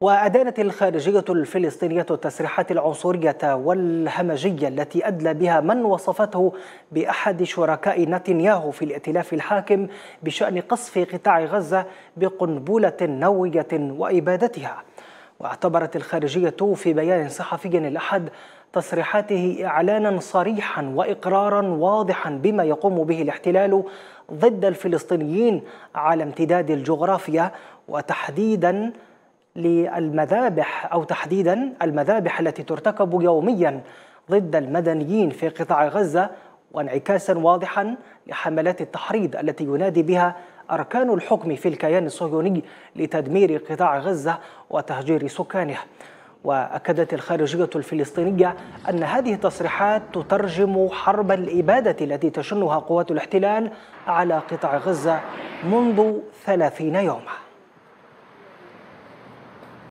وأدانت الخارجية الفلسطينية التصريحات العنصرية والهمجية التي أدلى بها من وصفته بأحد شركاء نتنياهو في الائتلاف الحاكم بشأن قصف قطاع غزة بقنبلة نووية وإبادتها. واعتبرت الخارجية في بيان صحفي الأحد تصريحاته إعلانا صريحا وإقرارا واضحا بما يقوم به الاحتلال ضد الفلسطينيين على امتداد الجغرافيا وتحديدا للمذابح أو تحديدا المذابح التي ترتكب يوميا ضد المدنيين في قطاع غزة وانعكاسا واضحا لحملات التحريض التي ينادي بها أركان الحكم في الكيان الصهيوني لتدمير قطاع غزة وتهجير سكانه. وأكدت الخارجية الفلسطينية أن هذه التصريحات تترجم حرب الإبادة التي تشنها قوات الاحتلال على قطاع غزة منذ ثلاثين يوما